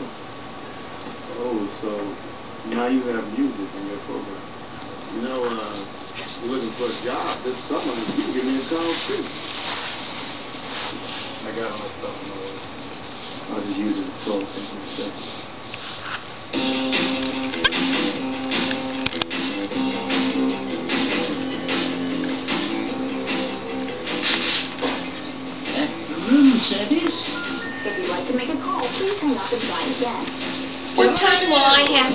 Oh, so now you have music in your program. You know, uh, looking for a job this summer. You can give me a call too. I got all my stuff in order. I'll just use it to throw things instead. Room service? What time will I have